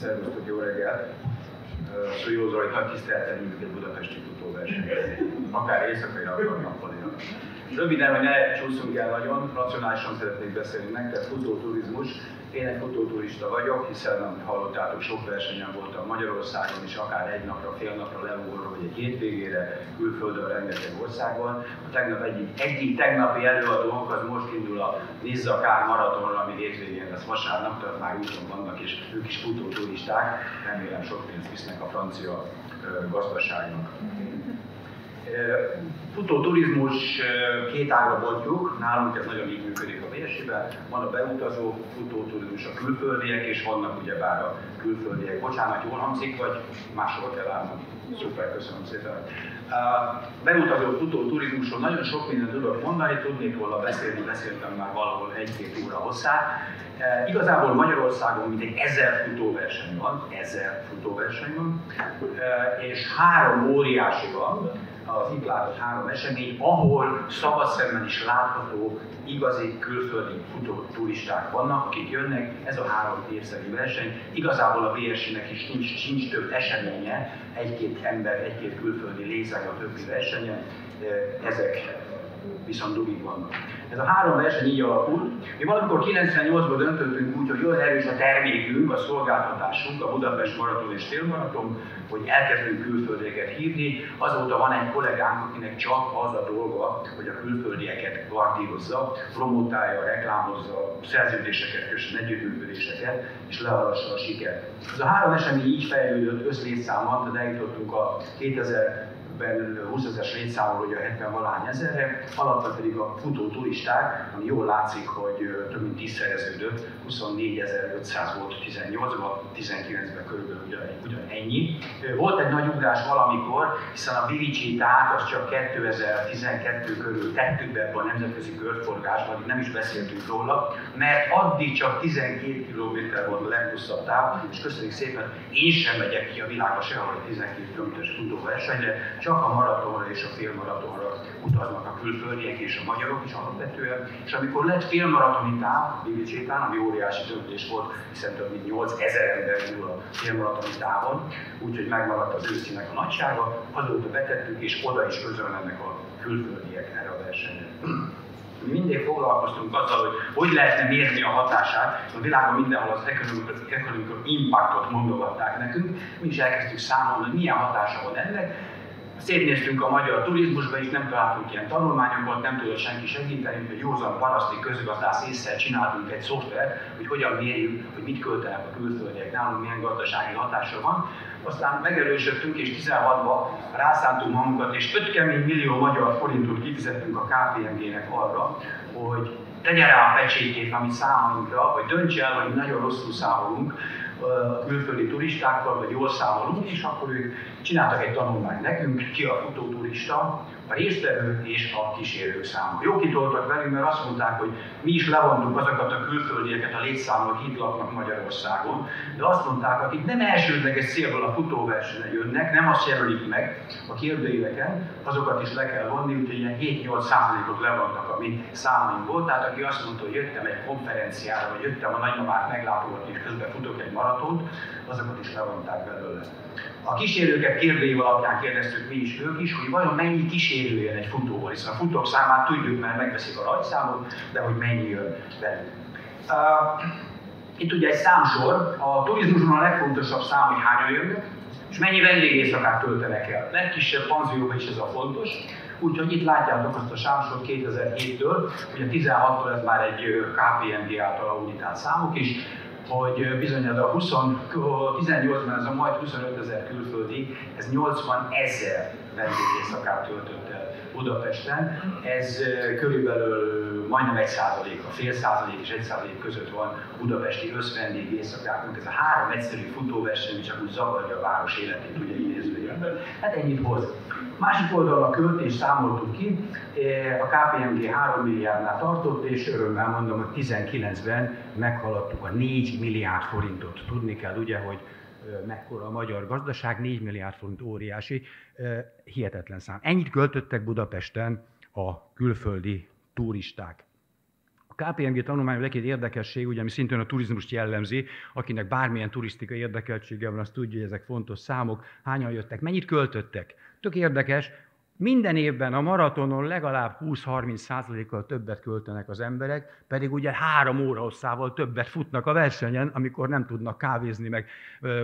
Szervusztok, jó reggelt! Szóval Zoli, nagy tisztelettel egy budapesti futóversenyt. Akár éjszakai, akár nappalira. Röviden, hogy ne csúszunk el nagyon, racionálisan szeretnék beszélni nektek, futóturizmus. Én egy futóturista vagyok, hiszen hallottátok, sok versenyen voltam Magyarországon is, akár egy napra, fél napra leugorva, vagy egy hétvégére, külföldön, rengeteg országban. A tegnap egyik, egyik tegnapi előadónk az most indul a Nizza Kár maratonra, ami hétvégén lesz vasárnap, tehát már úton vannak, és ők is futóturisták. Remélem sok pénzt visznek a francia gazdaságnak. Futóturizmus két ágra bontjuk, nálunk ez nagyon így működik a vérsiben. Van a beutazó futóturizmus, a külföldiek, és vannak ugyebár a külföldiek. Bocsánat, jól hangzik, vagy máshol kell állnom? Szuper, köszönöm szépen. Uh, beutazó futóturizmusról nagyon sok mindent tudok mondani, tudnék róla beszélni, beszéltem már valahol egy-két óra hosszá. Uh, igazából Magyarországon mintegy ezer futóverseny van, ezer futóverseny van, uh, és három óriási van, az itt három esemény, ahol szabad szemben is látható igazi külföldi futó turisták vannak, akik jönnek, ez a három évszerű verseny. Igazából a BSI-nek is nincs, sincs több eseménye, egy-két ember, egy-két külföldi lézeg a többi versenyen, ezek viszont dugig vannak. Ez a három verseny így alakult. Mi valamikor 98-ban döntöttünk úgy, hogy olyan erős a termékünk, a szolgáltatásunk, a Budapest Maraton és Félmaraton, hogy elkezdünk külföldieket hívni. Azóta van egy kollégánk, akinek csak az a dolga, hogy a külföldieket gardírozza, promotálja, reklámozza, szerződéseket kössön, együttműködéseket, és learassa a sikert. Ez a három esemény így fejlődött összlétszámmal, de eljutottunk a 2000 belül 20 ezeres létszámról ugye 70 valány ezerre, alatta pedig a futó turisták, ami jól látszik, hogy több mint 10 szereződött, 24.500 volt 18-ban, 19-ben körülbelül ugyan, ugyan ennyi. Volt egy nagy ugrás valamikor, hiszen a Vivicitát az csak 2012 körül tettük be a nemzetközi körforgásba, addig nem is beszéltünk róla, mert addig csak 12 km volt a leghosszabb táv, és köszönjük szépen, én sem megyek ki a világba sehol 12 km-es futóversenyre, csak a maratonra és a félmaratonra utaznak a külföldiek és a magyarok is alapvetően. És amikor lett félmaratoni táv, Bilicsétán, ami óriási döntés volt, hiszen több mint 8000 ember indul a félmaratoni távon, úgyhogy megmaradt az őszinek a nagysága, azóta betettük, és oda is közölnek a külföldiek erre a versenyre. Mi mindig foglalkoztunk azzal, hogy hogy lehetne mérni a hatását. A világon mindenhol az economic impactot mondogatták nekünk. Mi is elkezdtük számolni, hogy milyen hatása van ennek, Szétnéztünk a magyar turizmusba, és nem találtunk ilyen tanulmányokat, nem tudott senki segíteni, hogy józan paraszti közgazdász észre csináltunk egy szoftvert, hogy hogyan mérjük, hogy mit költenek a külföldiek, nálunk milyen gazdasági hatása van. Aztán megerősödtünk, és 16-ban rászántunk magunkat, és 5 kemény millió magyar forintot kifizettünk a KPMG-nek arra, hogy tegye rá a pecsétjét, amit számainkra, vagy döntse el, hogy nagyon rosszul számolunk, külföldi turistákkal, vagy jól számolunk, és akkor ők csináltak egy tanulmányt nekünk, ki a futóturista, a résztvevők és a kísérők száma. Jó kitoltak velünk, mert azt mondták, hogy mi is levontuk azokat a külföldieket a létszámot, akik itt laknak Magyarországon, de azt mondták, akik nem elsődleges célból a futóversenyre jönnek, nem azt jelölik meg a kérdőíveken, azokat is le kell vonni, úgyhogy ilyen 7-8 százalékot levontak a mi számainkból. Tehát aki azt mondta, hogy jöttem egy konferenciára, vagy jöttem a nagymamát meglátogatni, és közben futok egy maratont, azokat is levonták belőle. A kísérőket kérdőív alapján kérdeztük mi is ők is, hogy vajon mennyi kísérő jön egy futóval, hiszen a futók számát tudjuk, mert megveszik a rajtszámot, de hogy mennyi jön velük. Uh, itt ugye egy számsor, a turizmusban a legfontosabb szám, hogy hányan jönnek, és mennyi vendégészakát töltenek el. Legkisebb panzióban is ez a fontos, úgyhogy itt látjátok azt a számsort 2007-től, ugye 16-tól ez már egy KPMG által auditált számok is, hogy bizony ez a 20, 18-ban ez a majd 25 ezer külföldi, ez 80 ezer vendégészakát töltött el Budapesten. Ez körülbelül majdnem 1 százalék, a fél százalék és 1 százalék között van budapesti összvendég éjszakáknak. Ez a három egyszerű futóverseny csak úgy zavarja a város életét, ugye idézőjelben. Hát ennyit hoz. Másik oldalon a költés számoltuk ki, a KPMG 3 milliárdnál tartott, és örömmel mondom, hogy 19-ben meghaladtuk a 4 milliárd forintot. Tudni kell ugye, hogy mekkora a magyar gazdaság, 4 milliárd forint óriási, hihetetlen szám. Ennyit költöttek Budapesten a külföldi turisták. A KPMG tanulmány egy érdekesség, ugye, ami szintén a turizmust jellemzi, akinek bármilyen turisztikai érdekeltsége van, az tudja, hogy ezek fontos számok, hányan jöttek, mennyit költöttek. Tök érdekes, minden évben a maratonon legalább 20-30 százalékkal többet költenek az emberek, pedig ugye három óra hosszával többet futnak a versenyen, amikor nem tudnak kávézni, meg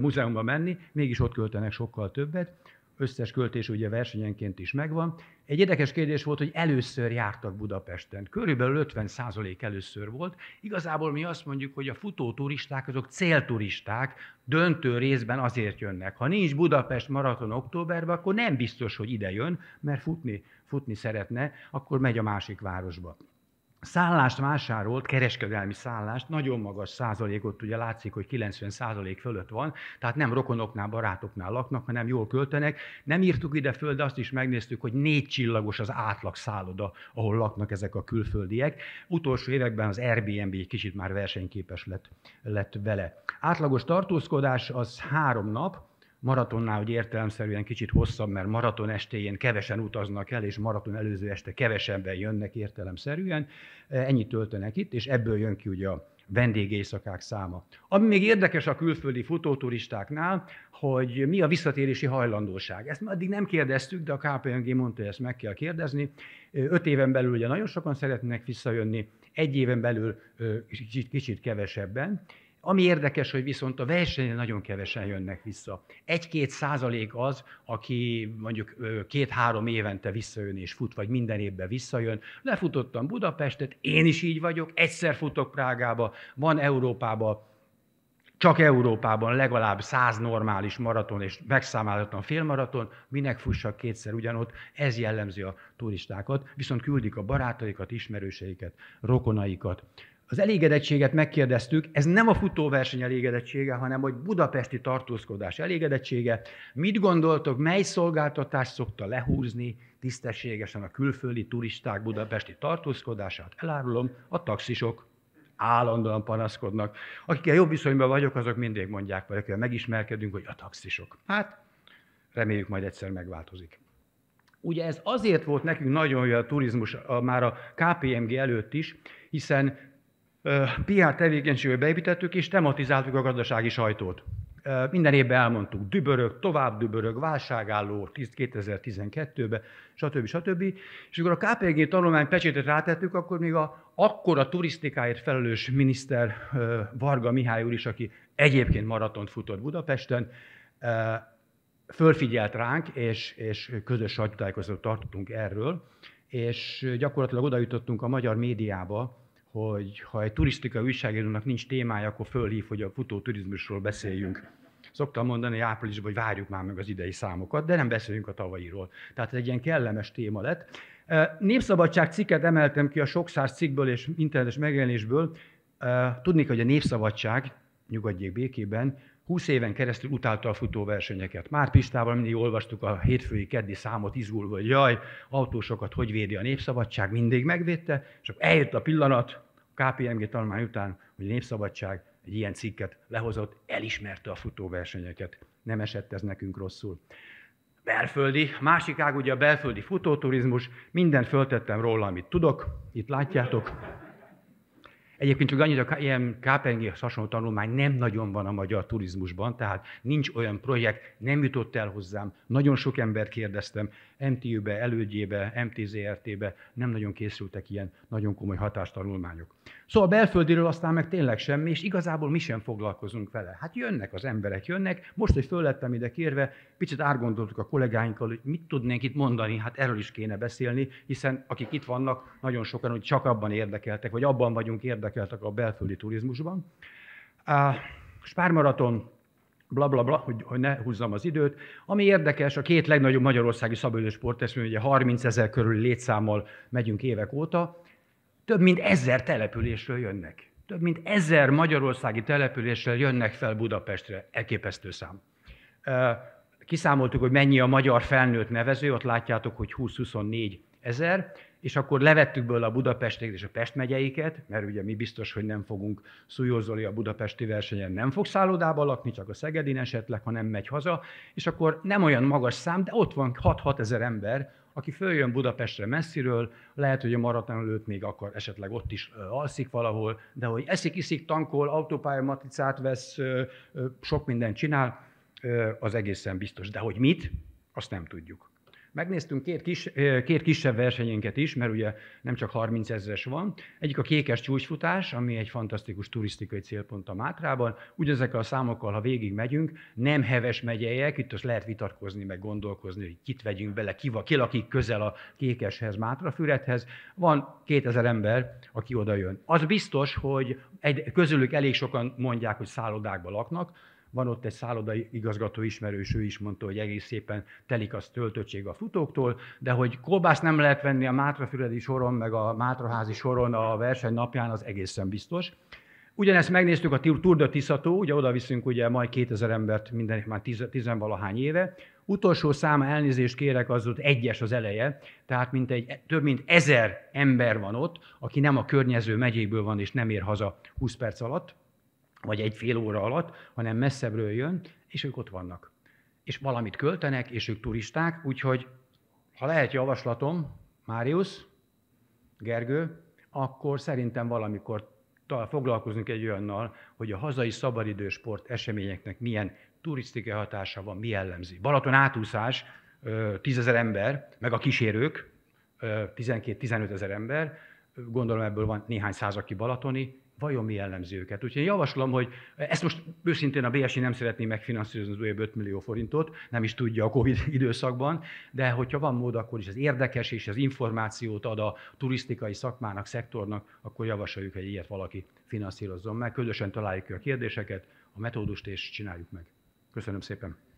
múzeumba menni, mégis ott költenek sokkal többet összes költés ugye versenyenként is megvan. Egy érdekes kérdés volt, hogy először jártak Budapesten. Körülbelül 50 százalék először volt. Igazából mi azt mondjuk, hogy a futó turisták azok célturisták, döntő részben azért jönnek. Ha nincs Budapest maraton októberben, akkor nem biztos, hogy ide jön, mert futni, futni szeretne, akkor megy a másik városba. Szállást vásárolt, kereskedelmi szállást, nagyon magas százalékot, ugye látszik, hogy 90 százalék fölött van, tehát nem rokonoknál, barátoknál laknak, hanem jól költenek. Nem írtuk ide föl, de azt is megnéztük, hogy négy csillagos az átlag szálloda, ahol laknak ezek a külföldiek. Utolsó években az Airbnb egy kicsit már versenyképes lett, lett vele. Átlagos tartózkodás az három nap, maratonnál, hogy értelemszerűen kicsit hosszabb, mert maraton estéjén kevesen utaznak el, és maraton előző este kevesebben jönnek értelemszerűen. E, ennyit töltenek itt, és ebből jön ki ugye a vendégészakák száma. Ami még érdekes a külföldi futóturistáknál, hogy mi a visszatérési hajlandóság. Ezt addig nem kérdeztük, de a KPMG mondta, hogy ezt meg kell kérdezni. E, öt éven belül ugye nagyon sokan szeretnének visszajönni, egy éven belül kicsit, kicsit kevesebben, ami érdekes, hogy viszont a versenyen nagyon kevesen jönnek vissza. Egy-két százalék az, aki mondjuk két-három évente visszajön és fut, vagy minden évben visszajön. Lefutottam Budapestet, én is így vagyok, egyszer futok Prágába, van Európában csak Európában legalább száz normális maraton és megszámálhatatlan félmaraton, minek fussak kétszer ugyanott, ez jellemzi a turistákat, viszont küldik a barátaikat, ismerőseiket, rokonaikat. Az elégedettséget megkérdeztük, ez nem a futóverseny elégedettsége, hanem hogy budapesti tartózkodás elégedettsége. Mit gondoltok, mely szolgáltatás szokta lehúzni tisztességesen a külföldi turisták budapesti tartózkodását? Elárulom, a taxisok állandóan panaszkodnak. Akikkel jobb viszonyban vagyok, azok mindig mondják, vagy akikkel megismerkedünk, hogy a taxisok. Hát, reméljük majd egyszer megváltozik. Ugye ez azért volt nekünk nagyon jó a turizmus a, már a KPMG előtt is, hiszen PR tevékenységbe beépítettük, és tematizáltuk a gazdasági sajtót. Minden évben elmondtuk, dübörög, tovább dübörög, válságálló 2012-ben, stb. stb. És amikor a KPG tanulmány pecsétet rátettük, akkor még a, akkor a turisztikáért felelős miniszter Varga Mihály úr is, aki egyébként maratont futott Budapesten, fölfigyelt ránk, és, és közös sajtótájékoztatót tartottunk erről, és gyakorlatilag oda jutottunk a magyar médiába, hogy ha egy turisztikai újságírónak nincs témája, akkor fölhív, hogy a futóturizmusról beszéljünk. Szoktam mondani áprilisban, hogy várjuk már meg az idei számokat, de nem beszéljünk a tavalyiról. Tehát ez egy ilyen kellemes téma lett. Népszabadság cikket emeltem ki a sok száz cikkből és internetes megjelenésből. Tudni, hogy a Népszabadság, nyugodjék békében, 20 éven keresztül utálta a futóversenyeket. Már Pistával mindig olvastuk a hétfői keddi számot izgulva, hogy jaj, autósokat hogy védi a népszabadság, mindig megvédte, és akkor eljött a pillanat, KPMG tanulmány után, hogy a népszabadság egy ilyen cikket lehozott, elismerte a futóversenyeket. Nem esett ez nekünk rosszul. Belföldi, másik ág ugye a belföldi futóturizmus, mindent föltettem róla, amit tudok, itt látjátok. Egyébként csak annyit, a ilyen KPMG hasonló tanulmány nem nagyon van a magyar turizmusban, tehát nincs olyan projekt, nem jutott el hozzám. Nagyon sok embert kérdeztem, MTÜ-be, elődjébe, MTZRT-be, nem nagyon készültek ilyen nagyon komoly hatástanulmányok. Szóval a belföldiről aztán meg tényleg semmi, és igazából mi sem foglalkozunk vele. Hát jönnek az emberek, jönnek. Most, hogy föllettem ide kérve, picit átgondoltuk a kollégáinkkal, hogy mit tudnénk itt mondani, hát erről is kéne beszélni, hiszen akik itt vannak, nagyon sokan, hogy csak abban érdekeltek, vagy abban vagyunk érdekeltek a belföldi turizmusban. A Spármaraton, bla bla bla, hogy, hogy ne húzzam az időt. Ami érdekes, a két legnagyobb magyarországi szabadidő sporteszmény, ugye 30 ezer körüli létszámmal megyünk évek óta, több mint ezer településről jönnek. Több mint ezer magyarországi településről jönnek fel Budapestre. Elképesztő szám. Kiszámoltuk, hogy mennyi a magyar felnőtt nevező, ott látjátok, hogy 20-24 ezer, és akkor levettük belőle a Budapestet és a Pest megyeiket, mert ugye mi biztos, hogy nem fogunk Szújózoli a budapesti versenyen nem fog szállodába lakni, csak a Szegedin esetleg, ha nem megy haza, és akkor nem olyan magas szám, de ott van 6-6 ezer ember, aki följön Budapestre messziről, lehet, hogy a maraton előtt még akar esetleg ott is alszik valahol, de hogy eszik, iszik, tankol, autópályamaticát vesz, sok mindent csinál, az egészen biztos. De hogy mit, azt nem tudjuk. Megnéztünk két, kis, két kisebb versenyénket is, mert ugye nem csak 30 ezres van. Egyik a Kékes csúcsfutás, ami egy fantasztikus turisztikai célpont a Mátrában. Ugyanezekkel a számokkal, ha végig megyünk, nem heves megyeiek, itt most lehet vitatkozni, meg gondolkozni, hogy kit vegyünk bele, ki, ki lakik közel a Kékeshez, Mátrafüredhez. Van 2000 ember, aki oda jön. Az biztos, hogy egy, közülük elég sokan mondják, hogy szállodákban laknak, van ott egy szállodai igazgató ismerős, ő is mondta, hogy egész szépen telik az töltöttség a futóktól, de hogy kolbász nem lehet venni a Mátrafüredi soron, meg a Mátraházi soron a verseny napján, az egészen biztos. Ugyanezt megnéztük a Tour de Tiszató, ugye oda viszünk ugye majd 2000 embert minden, már tizenvalahány éve. Utolsó száma elnézést kérek, az ott egyes az eleje, tehát mint egy, több mint ezer ember van ott, aki nem a környező megyékből van és nem ér haza 20 perc alatt vagy egy fél óra alatt, hanem messzebbről jön, és ők ott vannak. És valamit költenek, és ők turisták, úgyhogy ha lehet javaslatom, Máriusz, Gergő, akkor szerintem valamikor foglalkozunk egy olyannal, hogy a hazai szabadidősport eseményeknek milyen turisztikai hatása van, mi jellemzi. Balaton átúszás, 10 ezer ember, meg a kísérők, 12-15 ezer ember, gondolom ebből van néhány száz, aki balatoni, vajon mi jellemzi őket. Úgyhogy én javaslom, hogy ezt most őszintén a BSI nem szeretné megfinanszírozni az újabb 5 millió forintot, nem is tudja a Covid időszakban, de hogyha van mód, akkor is az érdekes és az információt ad a turisztikai szakmának, szektornak, akkor javasoljuk, hogy ilyet valaki finanszírozzon meg. Közösen találjuk ki a kérdéseket, a metódust, és csináljuk meg. Köszönöm szépen!